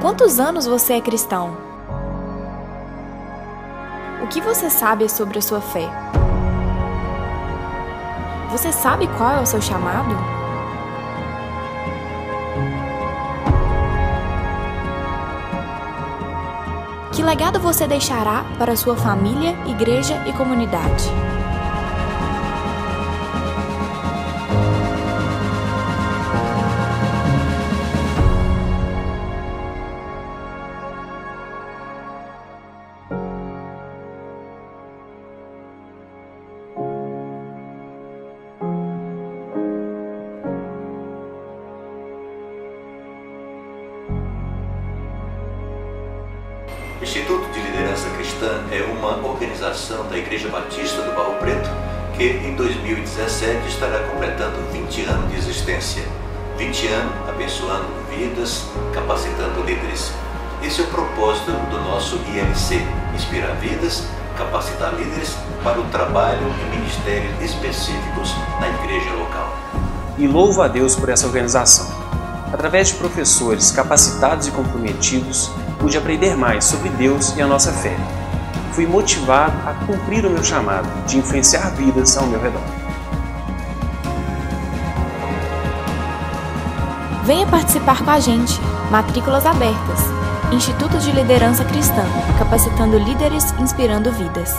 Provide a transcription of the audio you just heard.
quantos anos você é cristão? O que você sabe sobre a sua fé? Você sabe qual é o seu chamado? Que legado você deixará para sua família, igreja e comunidade? O Instituto de Liderança Cristã é uma organização da Igreja Batista do Barro Preto que em 2017 estará completando 20 anos de existência. 20 anos abençoando vidas, capacitando líderes. Esse é o propósito do nosso ILC: inspirar vidas, capacitar líderes para o trabalho e ministérios específicos na igreja local. E louvo a Deus por essa organização. Através de professores capacitados e comprometidos, pude aprender mais sobre Deus e a nossa fé. Fui motivado a cumprir o meu chamado de influenciar vidas ao meu redor. Venha participar com a gente. Matrículas abertas. Instituto de Liderança Cristã, capacitando líderes, inspirando vidas.